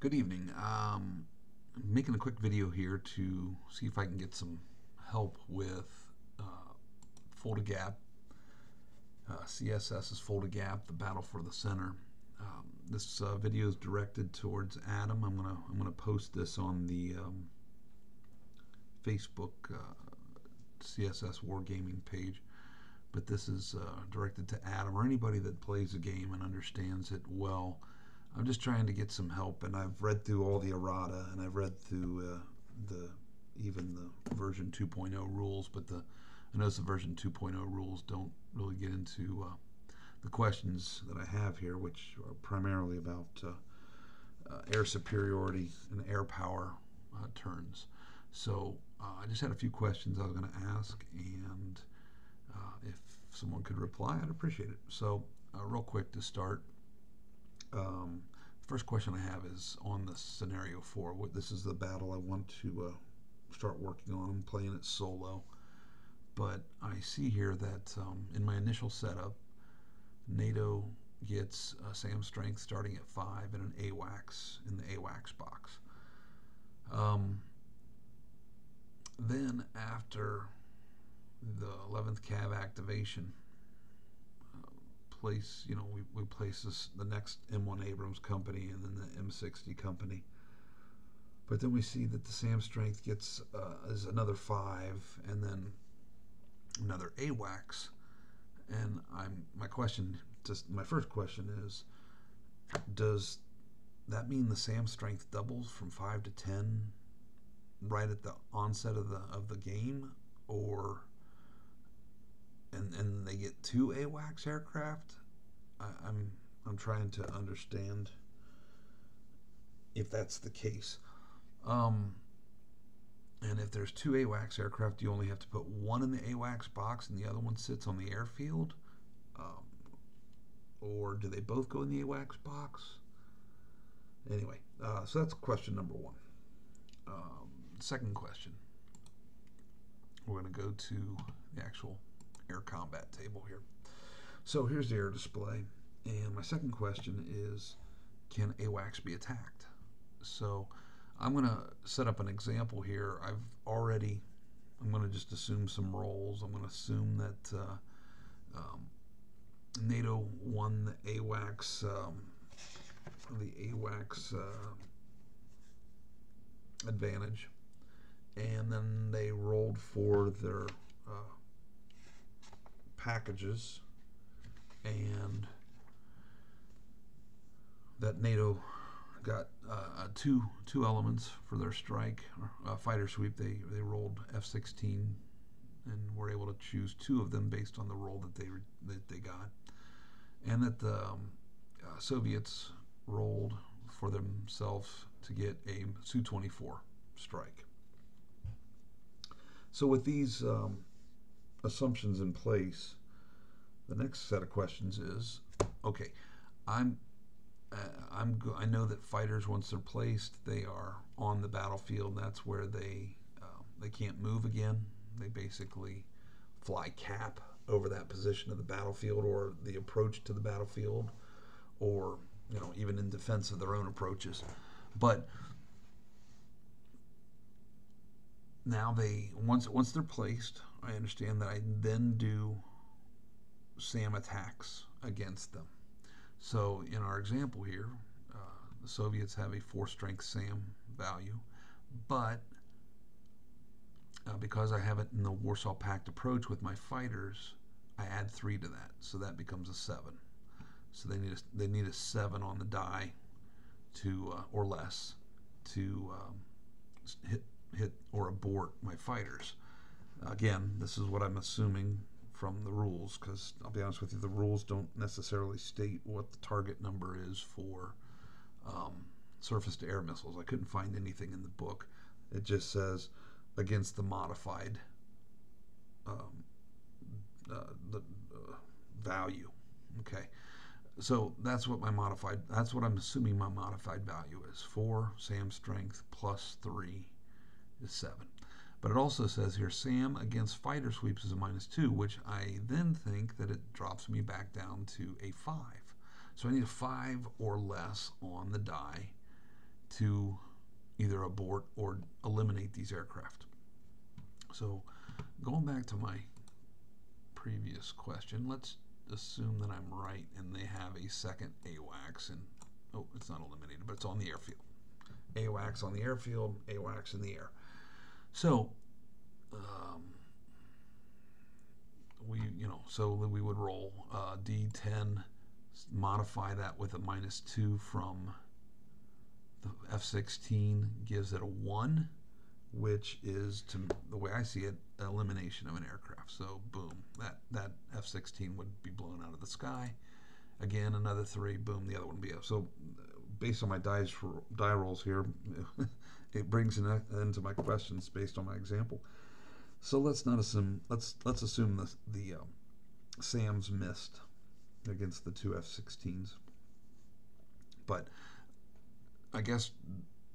Good evening. Um, I'm making a quick video here to see if I can get some help with uh, Fulda Gap. Uh, CSS is Fulda Gap, the battle for the center. Um, this uh, video is directed towards Adam. I'm gonna I'm gonna post this on the um, Facebook uh, CSS Wargaming page. But this is uh, directed to Adam or anybody that plays the game and understands it well. I'm just trying to get some help, and I've read through all the errata, and I've read through uh, the even the version 2.0 rules, but the I notice the version 2.0 rules don't really get into uh, the questions that I have here, which are primarily about uh, uh air superiority and air power uh, turns. So uh, I just had a few questions I was going to ask, and if someone could reply, I'd appreciate it. So real quick to start. Um, first question I have is on the scenario four. This is the battle I want to uh, start working on. I'm playing it solo, but I see here that um, in my initial setup, NATO gets a SAM strength starting at five and an AWACS in the AWACS box. Um, then after the 11th cav activation, place, you know, we, we place this, the next M1 Abrams company and then the M60 company. But then we see that the SAM strength gets uh, is another five, and then another AWACS. And I'm my question, just my first question is, does that mean the SAM strength doubles from five to ten right at the onset of the of the game, or and and they get two AWACS aircraft. I, I'm I'm trying to understand if that's the case. Um, and if there's two AWACS aircraft, do you only have to put one in the AWACS box and the other one sits on the airfield? Um, or do they both go in the AWACS box? Anyway, uh, so that's question number one. Um, second question. We're going to go to the actual air combat table here. So here's the air display. And my second question is, can AWACS be attacked? So I'm going to set up an example here. I've already, I'm going to just assume some roles. I'm going to assume that uh, um, NATO won the AWACS, um, the AWACS uh, advantage. And then they rolled for their uh, packages and that NATO got uh, two two elements for their strike uh, fighter sweep. They they rolled F-16 and were able to choose two of them based on the roll that they that they got, and that the um, uh, Soviets rolled for themselves to get a Su-24 strike. So with these um, assumptions in place, the next set of questions is, okay, I'm uh, I'm I know that fighters once they're placed, they are on the battlefield. That's where they uh, they can't move again. They basically fly cap over that position of the battlefield or the approach to the battlefield, or you know even in defense of their own approaches. But now they once once they're placed, I understand that I then do SAM attacks against them. So in our example here, uh, the Soviets have a four strength SAM value, but uh, because I have it in the Warsaw Pact approach with my fighters, I add three to that, so that becomes a seven. So they need a, they need a seven on the die to uh, or less to um, hit hit or abort my fighters. Again, this is what I'm assuming from the rules because I'll be honest with you, the rules don't necessarily state what the target number is for um, surface to air missiles. I couldn't find anything in the book. It just says against the modified um, uh, the uh, value. Okay, so that's what my modified. That's what I'm assuming my modified value is. Four SAM strength plus three is seven. But it also says here SAM against fighter sweeps is a minus 2, which I then think that it drops me back down to a 5. So I need a 5 or less on the die to either abort or eliminate these aircraft. So, going back to my previous question, let's assume that I'm right and they have a second AWACS and oh, it's not eliminated, but it's on the airfield. AWACS on the airfield, AWACS in the air. So, um, we, you know, so we would roll uh, D10, modify that with a minus 2 from the F-16, gives it a 1, which is, to the way I see it, elimination of an aircraft. So, boom, that, that F-16 would be blown out of the sky. Again, another 3, boom, the other one would be up. So, based on my dice, die rolls here, it brings an end to my questions based on my example. So let's not assume. Let's let's assume the the um, SAMs missed against the two F-16s. But I guess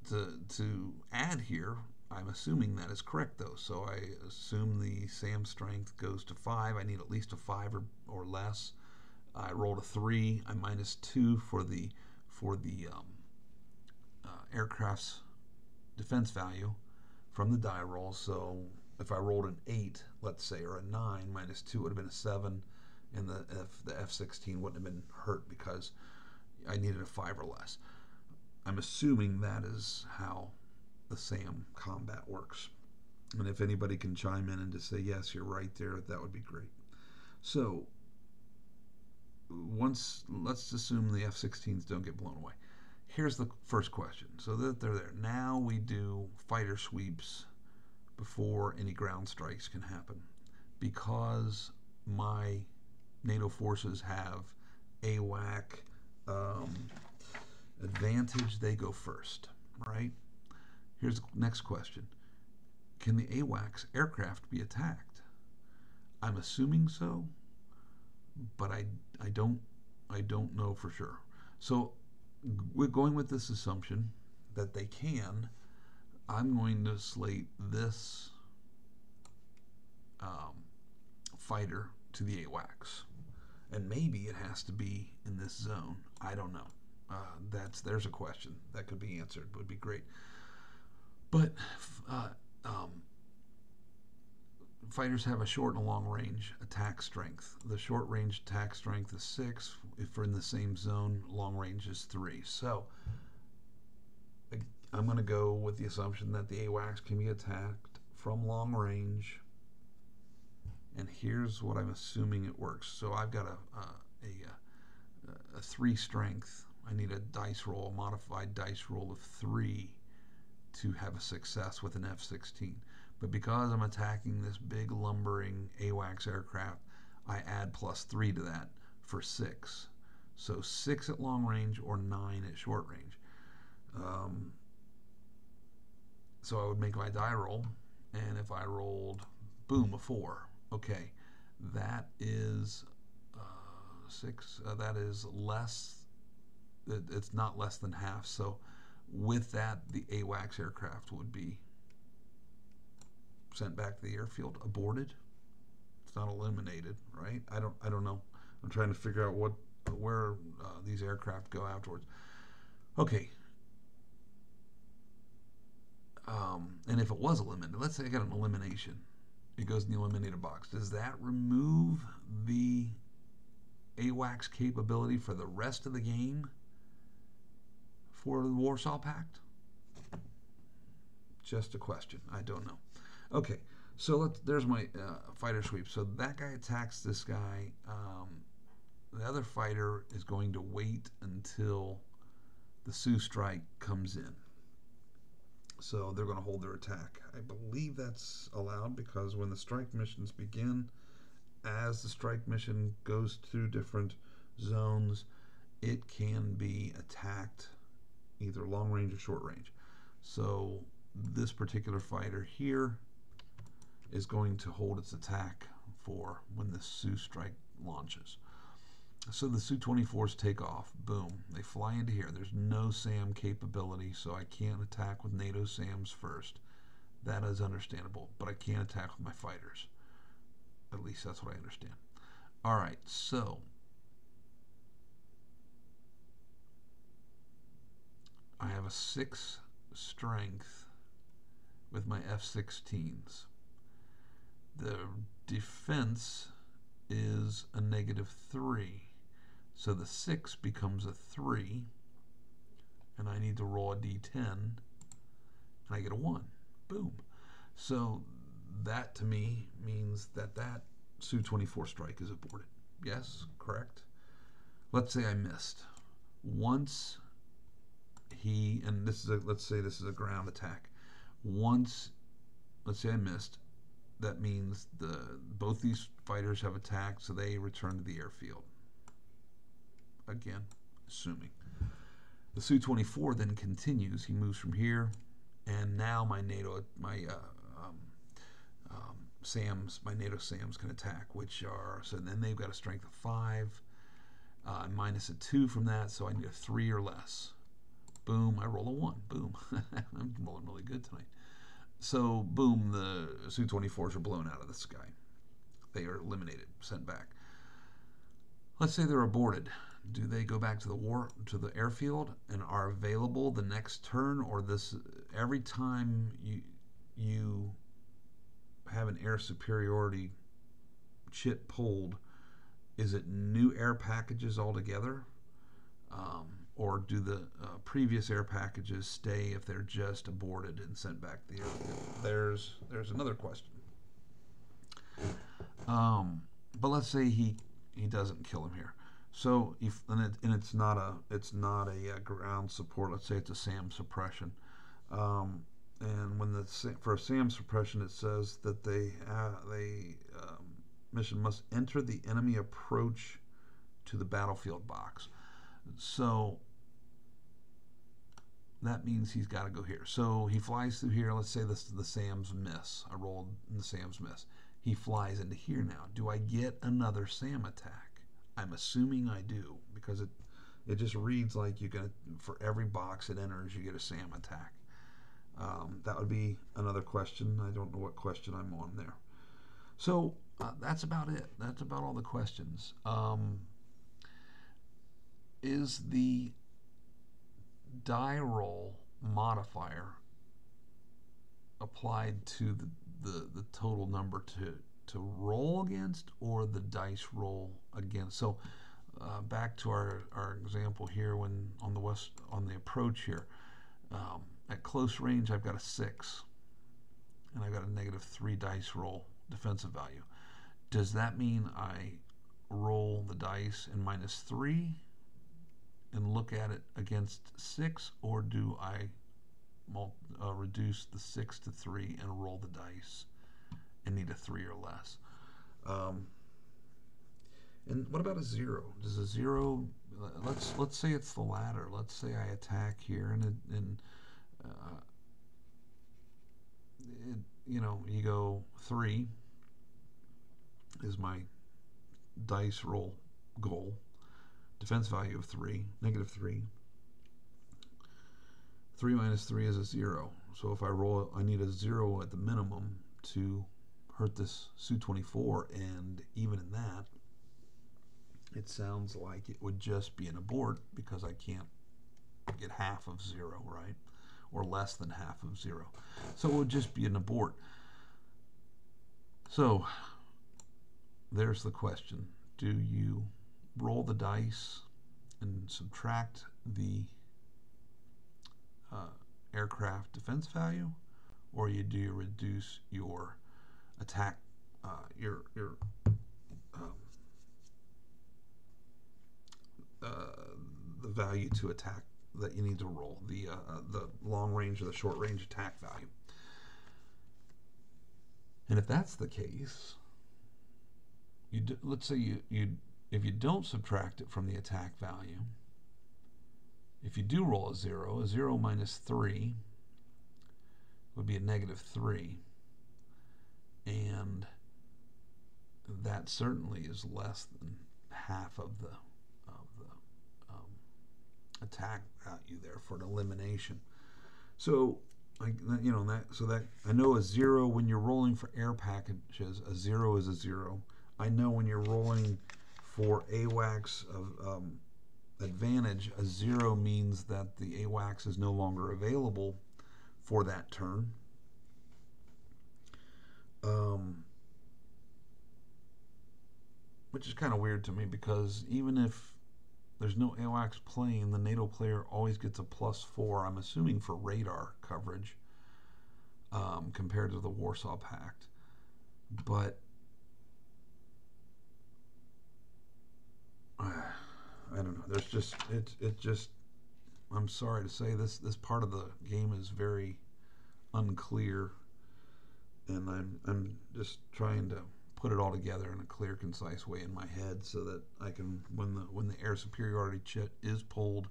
to to add here, I'm assuming that is correct though. So I assume the SAM strength goes to five. I need at least a five or, or less. I rolled a three. I minus two for the for the um, uh, aircraft's defense value from the die roll. So if I rolled an 8, let's say, or a 9 minus 2 would have been a 7, and the F, the F-16 wouldn't have been hurt because I needed a 5 or less. I'm assuming that is how the SAM combat works. And if anybody can chime in and just say, yes, you're right there, that would be great. So, once, let's assume the F-16s don't get blown away. Here's the first question. So that they're there. Now we do fighter sweeps before any ground strikes can happen. Because my NATO forces have AWAC um, advantage, they go first, right? Here's the next question. Can the AWACS aircraft be attacked? I'm assuming so, but I, I don't I don't know for sure. So we're going with this assumption that they can I'm going to slate this um, fighter to the AWACS. And maybe it has to be in this zone. I don't know. Uh, that's there's a question that could be answered. Would be great. But uh, um, fighters have a short and a long range attack strength. The short range attack strength is six. If we're in the same zone, long range is three. So I'm going to go with the assumption that the AWACS can be attacked from long range. And here's what I'm assuming it works. So I've got a, a, a, a three strength. I need a dice roll, a modified dice roll of three to have a success with an F-16. But because I'm attacking this big lumbering AWACS aircraft, I add plus three to that for six. So six at long range or nine at short range. Um, so I would make my die roll, and if I rolled, boom, a four. Okay, that is uh, six. Uh, that is less. It, it's not less than half. So with that, the AWACS aircraft would be sent back to the airfield, aborted. It's not eliminated, right? I don't. I don't know. I'm trying to figure out what where uh, these aircraft go afterwards. Okay, um, and if it was eliminated, let's say I got an elimination, it goes in the eliminator box. Does that remove the AWACS capability for the rest of the game for the Warsaw Pact? Just a question. I don't know. Okay, so there's my uh, fighter sweep. So that guy attacks this guy. Um, the other fighter is going to wait until the Su strike comes in. So they're going to hold their attack. I believe that's allowed because when the strike missions begin, as the strike mission goes through different zones, it can be attacked either long range or short range. So this particular fighter here is going to hold its attack for when the Su strike launches. So the Su-24s take off. Boom. They fly into here. There's no SAM capability, so I can't attack with NATO SAMs first. That is understandable, but I can attack with my fighters. At least that's what I understand. All right, so I have a six strength with my F-16s. The defense is a negative three. So the six becomes a three, and I need to roll a d10, and I get a one. Boom. So that to me means that that Su-24 strike is aborted. Yes, correct. Let's say I missed. Once he and this is a let's say this is a ground attack. Once let's say I missed, that means the both these fighters have attacked, so they return to the airfield. Again, assuming. The Su-24 then continues. He moves from here, and now my NATO, my uh, um, um, SAMs, my NATO SAMs can attack, which are so then they've got a strength of five, uh, minus a two from that, so I need a three or less. Boom, I roll a one. Boom, I'm rolling really good tonight. So, boom, the Su 24s are blown out of the sky. They are eliminated, sent back. Let's say they're aborted. Do they go back to the war to the airfield and are available the next turn, or this every time you you have an air superiority chit pulled, is it new air packages altogether? Um, or do the uh, previous air packages stay if they're just aborted and sent back to the airfield? There's there's another question. Um, but let's say he he doesn't kill him here. So if and, it, and it's not a it's not a, a, uh, ground support. Let's say it's a SAM suppression. Um, and when the for a SAM suppression, it says that they uh, they um, mission must enter the enemy approach to the battlefield box. So that means he's got to go here. So he flies through here. Let's say this is the SAMs miss. I rolled the SAMs miss. He flies into here now. Do I get another Sam attack? I'm assuming I do because it it just reads like you get for every box it enters you get a SAM attack. Um, that would be another question. I don't know what question I'm on there. So uh, that's about it. That's about all the questions. Um, is the die roll modifier applied to the, the, the total number to, to roll against or the dice roll against? So uh, back to our, our example here when on the west on the approach here. Um, at close range I've got a six and I've got a negative three dice roll defensive value. Does that mean I roll the dice in minus three and look at it against 6, or do I uh, reduce the 6 to 3 and roll the dice and need a 3 or less? Um, and what about a 0? Does a 0, let's, let's say it's the latter. Let's say I attack here and, it, and uh, it, you know, you go 3 is my dice roll goal defense value of 3, negative 3. 3 minus 3 is a 0. So if I roll, I need a 0 at the minimum to hurt this Su-24, and even in that, it sounds like it would just be an abort because I can't get half of 0, right? Or less than half of 0. So it would just be an abort. So there's the question. Do you roll the dice and subtract the uh, aircraft defense value, or you do you reduce your attack, uh, your your um, uh, the value to attack that you need to roll the uh, uh, the long range or the short range attack value. And if that's the case, you let's say you you if you don't subtract it from the attack value, if you do roll a 0, a 0 minus 3 would be a negative 3. And that certainly is less than half of the, of the um, attack value there for an elimination. So, I, you know, that so that I know a zero when you're rolling for air packages, a zero is a zero. I know when you're rolling for AWACS of um, advantage. A zero means that the AWACS is no longer available for that turn. Um, which is kind of weird to me because even if there's no AWACS playing, the NATO player always gets a plus four, I'm assuming for radar coverage um, compared to the Warsaw Pact. But uh, I don't know. There's just it it just I'm sorry to say this this part of the game is very unclear and I'm I'm just trying to put it all together in a clear concise way in my head so that I can when the when the air superiority chit is pulled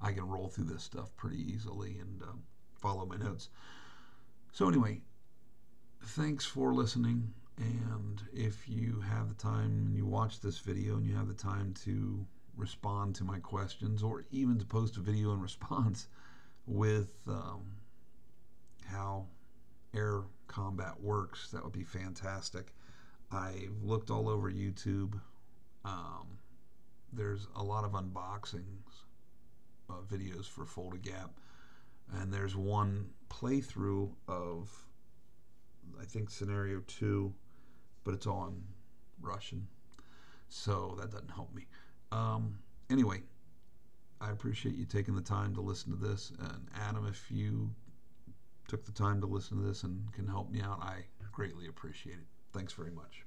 I can roll through this stuff pretty easily and um, follow my notes. So anyway, thanks for listening and if you have the time and you watch this video and you have the time to respond to my questions or even to post a video in response with um, how air combat works, that would be fantastic. I've looked all over YouTube. Um, there's a lot of unboxings uh, videos for Fulda Gap, and there's one playthrough of I think scenario two, but it's in Russian, so that doesn't help me. Um, anyway, I appreciate you taking the time to listen to this. And Adam, if you took the time to listen to this and can help me out, I greatly appreciate it. Thanks very much.